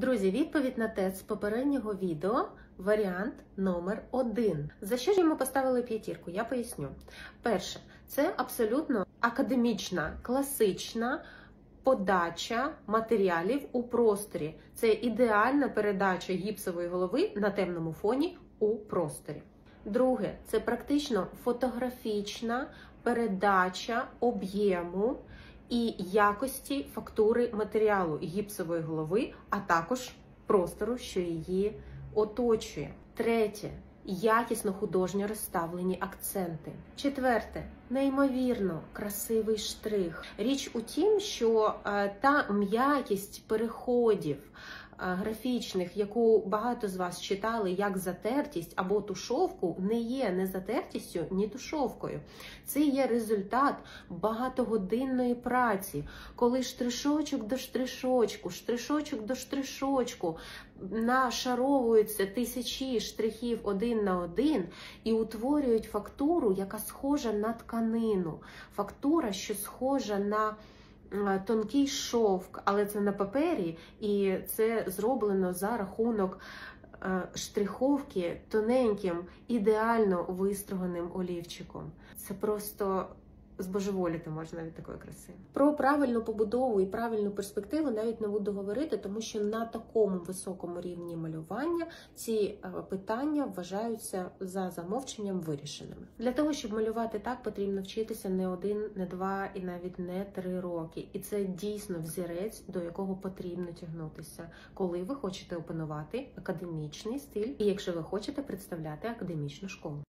Друзі, відповідь на тест з попереднього відео. Варіант номер один. За що ж йому поставили п'ятірку? Я поясню. Перше, це абсолютно академічна, класична подача матеріалів у просторі. Це ідеальна передача гіпсової голови на темному фоні у просторі. Друге, це практично фотографічна передача об'єму і якості фактури матеріалу гіпсової голови, а також простору, що її оточує. Третє. Якісно художньо розставлені акценти. Четверте, неймовірно красивий штрих. Річ у тім, що е, та м'якість переходів е, графічних, яку багато з вас читали як затертість або тушовку, не є не затертістю, ні тушовкою. Це є результат багатогодинної праці, коли штришочок до штришочку, штришочок до штришочку нашаровуються тисячі штрихів один на один і утворюють фактуру, яка схожа на тканину. Фактура, що схожа на е, тонкий шовк, але це на папері, і це зроблено за рахунок е, штриховки тоненьким, ідеально вистроганим олівчиком. Це просто збожеволіти можна від такої краси. Про правильну побудову і правильну перспективу навіть не буду говорити, тому що на такому високому рівні малювання ці е, питання вважаються за замовченням вирішеними. Для того щоб малювати так, потрібно вчитися не один, не два і навіть не три роки. І це дійсно взірець, до якого потрібно тягнутися, коли ви хочете опанувати академічний стиль, і якщо ви хочете представляти академічну школу.